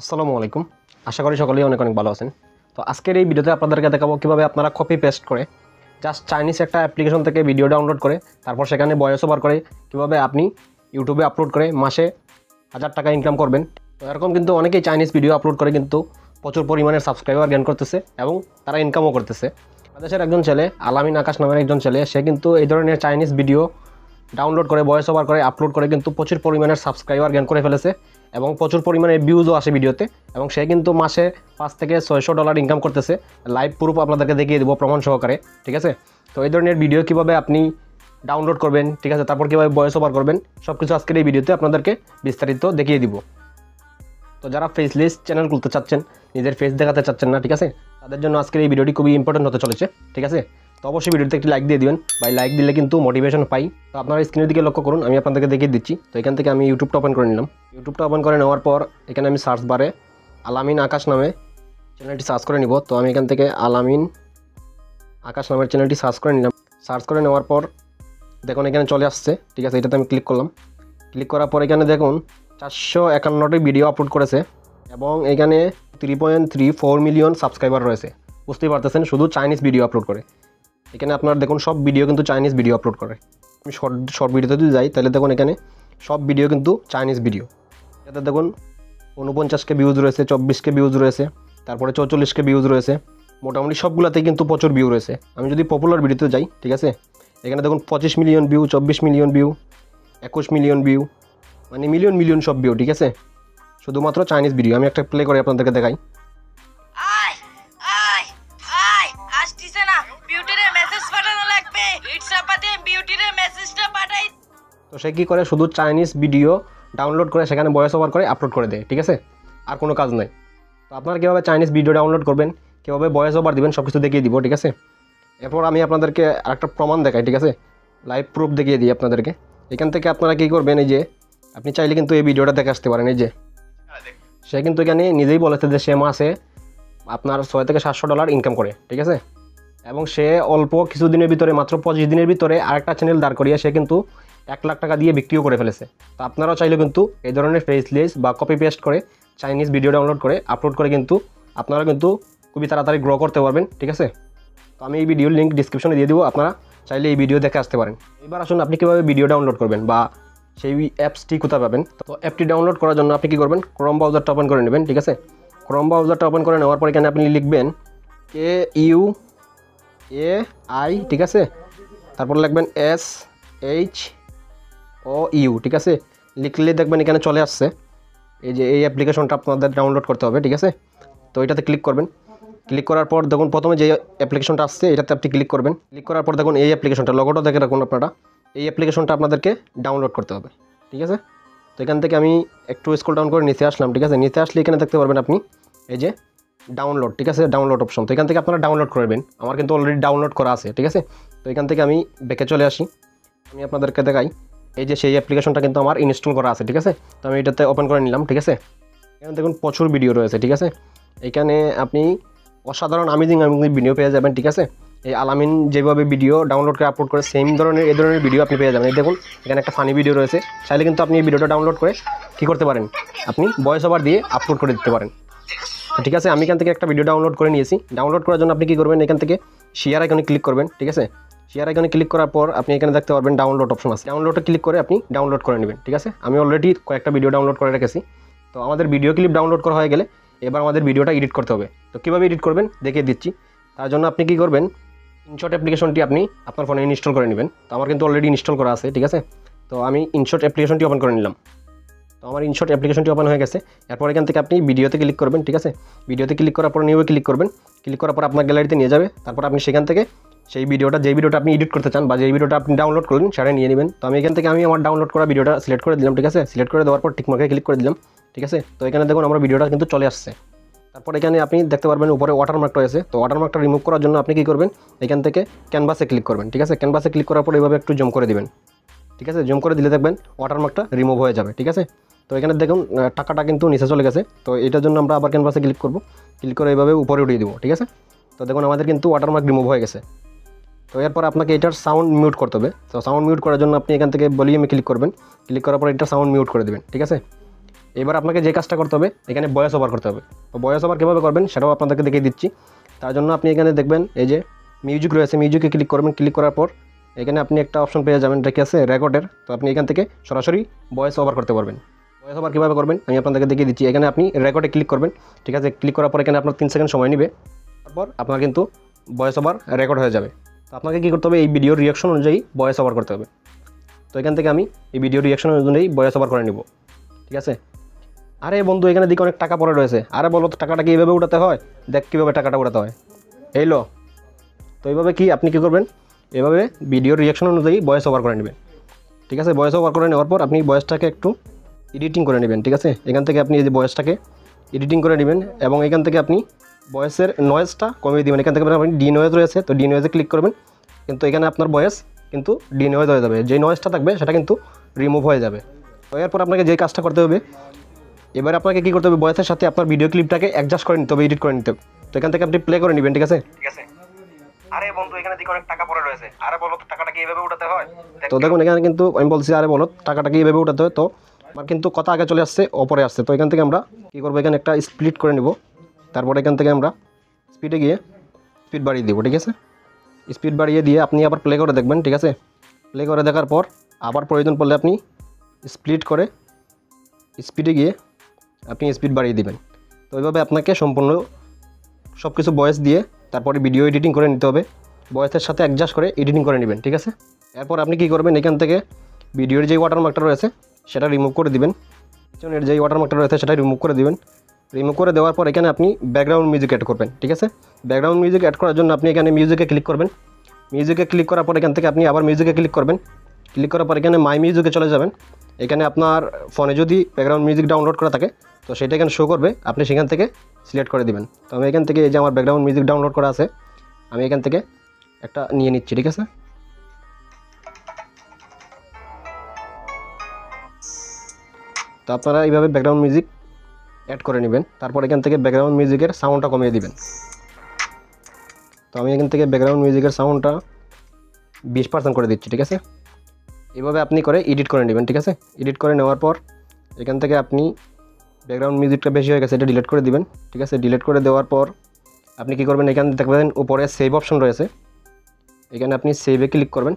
আসসালামু আলাইকুম। আশা করি সকলেই অনেক অনেক ভালো আছেন। তো আজকের এই ভিডিওতে আপনাদেরকে দেখাবো কীভাবে আপনারা কপি পেস্ট করে জাস্ট চাইনিজ একটা অ্যাপ্লিকেশন থেকে ভিডিও ডাউনলোড করে, তারপর সেখানে ভয়েস ওভার করে, কীভাবে আপনি ইউটিউবে আপলোড করে মাসে হাজার টাকা ইনকাম করবেন। তো এরকম কিন্তু অনেকেই চাইনিজ ভিডিও আপলোড করে কিন্তু প্রচুর পরিমাণের সাবস্ক্রাইবার গেন করতেছে এবং তারা ইনকামও করতেছে। বাংলাদেশের একজন ছেলে, আলামিন আকাশ নামের একজন ছেলে, সে কিন্তু এই ধরনের চাইনিজ ভিডিও ডাউনলোড করে ভয়েস ওভার করে আপলোড করে কিন্তু প্রচুর পরিমাণের সাবস্ক্রাইবার গেন করে ফেলেছে। এবং প্রচুর পরিমাণে ভিউজও আসে ভিডিওতে। এবং সে কিন্তু মাসে পাঁচ থেকে ছয়শো ডলার ইনকাম করতেছে। লাইভ প্রুফ আপনাদেরকে দেখিয়ে দেবো প্রমাণ সহকারে, ঠিক আছে? তো এই ধরনের ভিডিও কীভাবে আপনি ডাউনলোড করবেন, ঠিক আছে? তারপর কীভাবে ভয়েস ওভার করবেন সব কিছু আজকের এই ভিডিওতে আপনাদেরকে বিস্তারিত দেখিয়ে দিব। তো যারা ফেসলেস চ্যানেল খুলতে চাচ্ছেন, নিজের ফেস দেখাতে চাচ্ছেন না, ঠিক আছে? তাদের জন্য আজকের এই ভিডিওটি খুবই ইম্পর্টেন্ট হতে চলেছে, ঠিক আছে? তো অবশ্যই ভিডিওতে একটি লাইক দিয়ে দিবেন। ভাই লাইক দিলে কিন্তু মোটিভেশন পাই। তো আপনারা স্ক্রিনের দিকে লক্ষ্য করুন, আমি আপনাদেরকে দেখিয়ে দিচ্ছি। তো এখান থেকে আমি ইউটিউবটা ওপেন করে নিলাম। ইউটিউবটা ওপেন করে নেওয়ার পর এখানে আমি সার্চ বারে আলামিন আকাশ নামে চ্যানেলটি সার্চ করে নিব। তো আমি এখান থেকে আলামিন আকাশ নামের চ্যানেলটি সার্চ করে নিলাম। সার্চ করে নেওয়ার পর দেখুন এখানে চলে আসছে। ঠিক আছে, এটাতে আমি ক্লিক করলাম। ক্লিক করার পর এখানে দেখুন চারশো একান্নটি ভিডিও আপলোড করেছে এবং এখানে three point three four million subscriber রয়েছে। বুঝতেই পারতেছেন, শুধু চাইনিজ ভিডিও আপলোড করে। এখানে আপনার দেখুন, সব ভিডিও কিন্তু চাইনিজ ভিডিও আপলোড করে। আমি শর্ট শর্ট ভিডিওতে যদি যাই, তাহলে দেখুন এখানে সব ভিডিও কিন্তু চাইনিজ ভিডিও এতে দেখুন উনপঞ্চাশকে ভিউজ রয়েছে, চব্বিশকে ভিউজ রয়েছে, তারপরে চৌচল্লিশকে ভিউজ রয়েছে, মোটামুটি সবগুলোতেই কিন্তু প্রচুর ভিউ রয়েছে। আমি যদি পপুলার ভিডিওতে যাই, ঠিক আছে? এখানে দেখুন, পঁচিশ মিলিয়ন ভিউ চব্বিশ মিলিয়ন ভিউ একুশ মিলিয়ন ভিউ মানে মিলিয়ন মিলিয়ন সব ভিউ ঠিক আছে? শুধুমাত্র চাইনিজ ভিডিও আমি একটা প্লে করে আপনাদেরকে দেখাই। তো সে কী করে? শুধু চাইনিজ ভিডিও ডাউনলোড করে সেখানে ভয়েস ওভার করে আপলোড করে দেয় ঠিক আছে? আর কোনো কাজ নাই। তো আপনারা কীভাবে চাইনিজ ভিডিও ডাউনলোড করবেন? কীভাবে ভয়েস ওভার দিবেন? সব কিছু দেখিয়ে দিব ঠিক আছে? এরপর আমি আপনাদেরকে আরেকটা প্রমাণ দেখাই ঠিক আছে? লাইভ প্রুফ দেখিয়ে দিই আপনাদেরকে। এখান থেকে আপনারা কী করবেন? এই যে আপনি চাইলে কিন্তু এই ভিডিওটা দেখে আসতে পারেন এই যে। সে কিন্তু এখানে নিজেই বলেছে যে সে মাসে আপনার ছয় থেকে সাতশো ডলার ইনকাম করে ঠিক আছে? এবং সে অল্প কিছুদিনের ভিতরে মাত্র পঁচিশ দিনের ভিতরে আরেকটা চ্যানেল দাঁড় করিয়ে সে কিন্তু এক লাখ টাকা দিয়ে বিক্রিও করে ফেলেছে। তো আপনারাও চাইলে কিন্তু এই ধরনের ফেসলেস বা কপি পেস্ট করে চাইনিজ ভিডিও ডাউনলোড করে আপলোড করে কিন্তু আপনারা কিন্তু খুবই তাড়াতাড়ি গ্রো করতে পারবেন, ঠিক আছে? তো আমি এই ভিডিওর লিঙ্ক ডিসক্রিপশনে দিয়ে দেবো, আপনারা চাইলে এই ভিডিও দেখে আসতে পারেন। এবার আসুন আপনি কীভাবে ভিডিও ডাউনলোড করবেন বা সেই অ্যাপসটি কোথায় পাবেন? তো অ্যাপটি ডাউনলোড করার জন্য আপনি কী করবেন? ক্রম ব্রাউজারটা ওপেন করে নেবেন, ঠিক আছে? ক্রম ব্রাউজারটা ওপেন করে নেওয়ার পর এখানে আপনি লিখবেন কে ইউ এ আই ঠিক আছে? তারপর লিখবেন এস এইচ ও ইউ, ঠিক আছে? লিখলে দেখবেন এখানে চলে আসছে। এই যে এই অ্যাপ্লিকেশনটা আপনাদের ডাউনলোড করতে হবে, ঠিক আছে? তো এটাতে ক্লিক করবেন। ক্লিক করার পর দেখুন, প্রথমে যে অ্যাপ্লিকেশনটা আসছে, এটাতে আপনি ক্লিক করবেন। ক্লিক করার পর দেখুন, এই অ্যাপ্লিকেশনটা লগোটা দেখে রাখুন আপনারা। এই অ্যাপ্লিকেশনটা আপনাদেরকে ডাউনলোড করতে হবে, ঠিক আছে? তো এখান থেকে আমি একটু স্কুল ডাউন করে নিচে আসলাম, ঠিক আছে? নিচে আসলে এখানে দেখতে পারবেন আপনি, এই যে ডাউনলোড ঠিক আছে? ডাউনলোড অপশন তো এখান থেকে আপনারা ডাউনলোড করবেন আমার কিন্তু অলরেডি ডাউনলোড করা আছে, ঠিক আছে? তো এখান থেকে আমি বেঁকে চলে আসি। আমি আপনাদেরকে দেখাই। এই যে সেই অ্যাপ্লিকেশনটা কিন্তু আমার ইনস্টল করা আছে, ঠিক আছে? তো আমি এটাতে ওপেন করে নিলাম, ঠিক আছে? এখানে দেখুন প্রচুর ভিডিও রয়েছে, ঠিক আছে? এখানে আপনি অসাধারণ আমেজিং আমেজিং ভিডিও পেয়ে যাবেন, ঠিক আছে? এই আলামিন যেভাবে ভিডিও ডাউনলোড করে আপলোড করে সেম ধরনের, এই ধরনের ভিডিও আপনি পেয়ে যাবেন। এই দেখুন, এখানে একটা ফানি ভিডিও রয়েছে। চাইলে কিন্তু আপনি এই ভিডিওটা ডাউনলোড করে কী করতে পারেন? আপনি ভয়েস ওভার দিয়ে আপলোড করে দিতে পারেন। ঠিক আছে, আমি এখান থেকে একটা ভিডিও ডাউনলোড করে নিয়েছি। ডাউনলোড করার জন্য আপনি কী করবেন? এখান থেকে শেয়ার আইকনে ক্লিক করবেন, ঠিক আছে? শেয়ার আইকনে ক্লিক করার পর আপনি এখানে দেখতে পারবেন ডাউনলোড অপশন আছে। ডাউনলোডে ক্লিক করে আপনি ডাউনলোড করে নেবেন, ঠিক আছে? আমি অলরেডি কয়েকটা ভিডিও ডাউনলোড করে রেখেছি। তো আমাদের ভিডিও ক্লিপ ডাউনলোড করা হয়ে গেলে এবার আমাদের ভিডিওটা এডিট করতে হবে। তো কীভাবে এডিট করবেন? দেখিয়ে দিচ্ছি। তার জন্য আপনি কী করবেন? ইনশট অ্যাপ্লিকেশনটি আপনি আপনার ফোনে ইনস্টল করে নেবেন। তো আমার কিন্তু অলরেডি ইনস্টল করা আছে, ঠিক আছে? তো আমি ইনশট অ্যাপ্লিকেশনটি ওপেন করে নিলাম। তো আমার ইনশট অ্যাপ্লিকেশনটি ওপেন হয়ে গেছে। এরপর এখান থেকে আপনি ভিডিওতে ক্লিক করবেন, ঠিক আছে? ভিডিওতে ক্লিক করার পর নিউয়ে ক্লিক করবেন। ক্লিক করার পর আপনার গ্যালারিতে নিয়ে যাবে। তারপর আপনি সেখান থেকে সেই ভিডিওটা, যে ভিডিওটা আপনি এডিট করতে চান বা যে ভিডিওটা আপনি ডাউনলোড করলেন, সেটা নিয়ে নেবেন। তো আমি এখান থেকে আমি আমার ডাউনলোড করা ভিডিওটা সিলেক্ট করে দিলাম, ঠিক আছে? সিলেক্ট করে দেওয়ার পর টিকমার্কে ক্লিক করে দিলাম, ঠিক আছে? তো এখানে দেখুন আমার ভিডিওটা কিন্তু চলে আসছে। তারপর এখানে আপনি দেখতে পারবেন উপরে ওয়াটারমার্কটা আছে তো ওয়াটারমার্কটা রিমুভ করার জন্য আপনি কী করবেন? এখান থেকে ক্যানভাসে ক্লিক করবেন, ঠিক আছে? ক্যানভাসে ক্লিক করার পর এইভাবে একটু জুম করে দিবেন, ঠিক আছে? জুম করে দিলে দেখবেন ওয়াটারমার্কটা রিমুভ হয়ে যাবে, ঠিক আছে? তো এখানে দেখুন টাকাটা কিন্তু নিচে চলে গেছে। তো এটার জন্য আমরা আবার ক্যানভাসে ক্লিক করব। ক্লিক করে এইভাবে উপরে উঠিয়ে দেবো, ঠিক আছে? তো দেখুন আমাদের কিন্তু ওয়াটারমার্ক রিমুভ হয়ে গেছে। তো এরপর আপনাকে এটার সাউন্ড মিউট করতে হবে। তো সাউন্ড মিউট করার জন্য আপনি এখান থেকে ভলিউমে ক্লিক করবেন। ক্লিক করার পর এটার সাউন্ড মিউট করে দেবেন, ঠিক আছে? এবার আপনাকে যে কাজটা করতে হবে, এখানে বয়স ওভার করতে হবে। তো বয়স ওভার কীভাবে করবেন, সেটাও আপনাদেরকে দেখিয়ে দিচ্ছি। তার জন্য আপনি এখানে দেখবেন, এই যে মিউজিক রয়েছে মিউজিকে ক্লিক করবেন। ক্লিক করার পর এখানে আপনি একটা অপশন পেয়ে যাবেন কি আছে? রেকর্ডের তো আপনি এখান থেকে সরাসরি ভয়েস ওভার করতে পারবেন। ভয়েস ওভার কীভাবে করবেন, আমি আপনাদেরকে দেখিয়ে দিচ্ছি। এখানে আপনি রেকর্ডে ক্লিক করবেন, ঠিক আছে? ক্লিক করার পর এখানে আপনার তিন সেকেন্ড সময় নেবে। তারপর আপনার কিন্তু ভয়েস ওভার রেকর্ড হয়ে যাবে। তো আপনাকে কী করতে হবে? এই ভিডিওর রিয়াকশন অনুযায়ী বয়স ওভার করতে হবে। তো এখান থেকে আমি এই ভিডিও রিয়াকশন অনুযায়ী বয়স ওভার করে নিব। ঠিক আছে? আরে বন্ধু, এখানে দিকে অনেক টাকা পড়ে রয়েছে। আরে বলো তো, টাকাটা কি এইভাবে উঠাতে হয়? দেখ কীভাবে টাকাটা উঠাতে হয়। এই লো। তো এইভাবে কি, আপনি কী করবেন? এভাবে ভিডিও রিয়াকশন অনুযায়ী বয়স ওভার করে নেবেন। ঠিক আছে? বয়স ওভার করে নেওয়ার পর আপনি বয়সটাকে একটু এডিটিং করে নেবেন। ঠিক আছে? এখান থেকে আপনি এই যে ভয়েসটাকে এডিটিং করে নেবেন এবং এখান থেকে আপনি ভয়েসের নয়েজটা কমিয়ে দিবেন। এখান থেকে আপনি ডি নয়েজ রয়েছে তো ডি নয়েজে ক্লিক করবেন। কিন্তু এখানে আপনার ভয়েস কিন্তু ডি নয়েজ হয়ে যাবে। যে নয়েজটা থাকবে সেটা কিন্তু রিমুভ হয়ে যাবে। তো এরপর আপনাকে যে কাজটা করতে হবে এবার আপনাকে কী করতে হবে? ভয়েসের সাথে আপনার ভিডিও ক্লিপটাকে অ্যাডজাস্ট করে নিতে হবে এডিট করে নিতে হবে। তো এখান থেকে আপনি প্লে করে নেবেন ঠিক আছে? ঠিক আছে। আরে বন্ধু এখানে দিকে অনেক টাকা পড়ে রয়েছে। আরে বলো তো টাকাটা কি উঠাতে হয়? তো দেখুন এখানে কিন্তু আমি বলছি আরে বলো টাকাটা কি এইভাবে উঠাতে হয়? তো আমার কিন্তু কথা আগে চলে আসছে ওপরে আসছে। তো এখান থেকে আমরা কী করব? এখানে একটা স্প্লিট করে নিব। তারপর এখান থেকে আমরা স্পিডে গিয়ে স্পিড বাড়িয়ে দিব, ঠিক আছে? স্পিড বাড়িয়ে দিয়ে আপনি আবার প্লে করে দেখবেন, ঠিক আছে? প্লে করে দেখার পর আবার প্রয়োজন পড়লে আপনি স্প্লিট করে স্পিডে গিয়ে আপনি স্পিড বাড়িয়ে দিবেন। তো এইভাবে আপনাকে সম্পূর্ণ সব কিছু ভয়েস দিয়ে তারপরে ভিডিও এডিটিং করে নিতে হবে। ভয়েসের সাথে অ্যাডজাস্ট করে এডিটিং করে নেবেন, ঠিক আছে? এরপর আপনি কী করবেন, এখান থেকে ভিডিওর যে ওয়াটারমার্কটা রয়েছে, সেটা রিমুভ করে দিবেন। পিছনের যে ওয়াটারমার্কটা রয়েছে, সেটা রিমুভ করে দিবেন। রিমুভ করে দেওয়ার পর এখানে আপনি ব্যাকগ্রাউন্ড মিউজিক অ্যাড করবেন, ঠিক আছে? ব্যাকগ্রাউন্ড মিউজিক অ্যাড করার জন্য আপনি এখানে মিউজিকে ক্লিক করবেন। মিউজিকে ক্লিক করার পর এখান থেকে আপনি আবার মিউজিকে ক্লিক করবেন। ক্লিক করার পর এখানে মাই মিউজিকে চলে যাবেন। এখানে আপনার ফোনে যদি ব্যাকগ্রাউন্ড মিউজিক ডাউনলোড করা থাকে, তো সেটা এখানে শো করবে। আপনি সেখান থেকে সিলেক্ট করে দিবেন। তো আমি এখান থেকে এই যে আমার ব্যাকগ্রাউন্ড মিউজিক ডাউনলোড করা আছে, আমি এখান থেকে একটা নিয়ে নিচ্ছি, ঠিক আছে? তো আপনারা এইভাবে ব্যাকগ্রাউন্ড মিউজিক অ্যাড করে নেবেন। তারপর এখান থেকে ব্যাকগ্রাউন্ড মিউজিকের সাউন্ডটা কমিয়ে দিবেন। তো আমি এখান থেকে ব্যাকগ্রাউন্ড মিউজিকের সাউন্ডটা বিশ পার্সেন্ট করে দিচ্ছি, ঠিক আছে? এভাবে আপনি করে এডিট করে নেবেন, ঠিক আছে? এডিট করে নেওয়ার পর এখান থেকে আপনি ব্যাকগ্রাউন্ড মিউজিকটা বেশি হয়ে গেছে, এটা ডিলিট করে দিবেন, ঠিক আছে? ডিলিট করে দেওয়ার পর আপনি কি করবেন? এখানে দেখবেন উপরে সেভ অপশন রয়েছে। এখানে আপনি সেভে ক্লিক করবেন।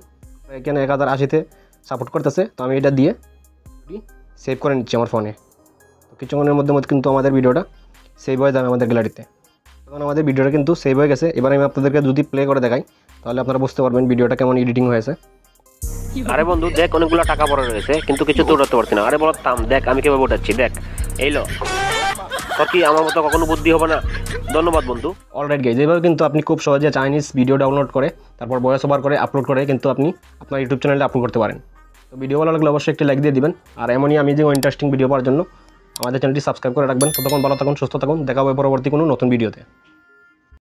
এখানে এক হাজার আশিতে সাপোর্ট করতেছে, তো আমি এটা দিয়ে সেভ করে নিচ্ছি আমার ফোনে কিছুক্ষণের মধ্যে মধ্যে কিন্তু আমাদের ভিডিওটা সেভ হয়ে যাবে আমাদের গ্যালারিতে এখন আমাদের ভিডিওটা কিন্তু সেভ হয়ে গেছে। এবার আমি আপনাদেরকে যদি প্লে করে দেখাই তাহলে আপনারা বুঝতে পারবেন ভিডিওটা কেমন এডিটিং হয়েছে। আরে বন্ধু দেখ অনেকগুলো টাকা পড়ে রয়েছে কিন্তু কিছু তো উঠাতে পারছি না। আরে বলো থাম দেখ আমি কীভাবে উঠাচ্ছি দেখ এই লো। কি আমার মতো কখনো বুদ্ধি হবে না? ধন্যবাদ বন্ধু। অলরাইট গাইজ এইভাবে কিন্তু আপনি খুব সহজে চাইনিজ ভিডিও ডাউনলোড করে তারপর বয়স ওভার করে আপলোড করে কিন্তু আপনি আপনার ইউটিউব চ্যানেলে আপলোড করতে পারেন। তো ভিডিও ভালো লাগলে অবশ্যই একটি লাইক দিয়ে দিবেন। আর এমনই আমি যে ইন্টারেস্টিং ভিডিও পাওয়ার জন্য আমাদের চ্যানেলটি সাবস্ক্রাইব করে রাখবেন। ততক্ষণ ভালো থাকুন, সুস্থ থাকুন। দেখা হবে পরবর্তী কোনো নতুন ভিডিওতে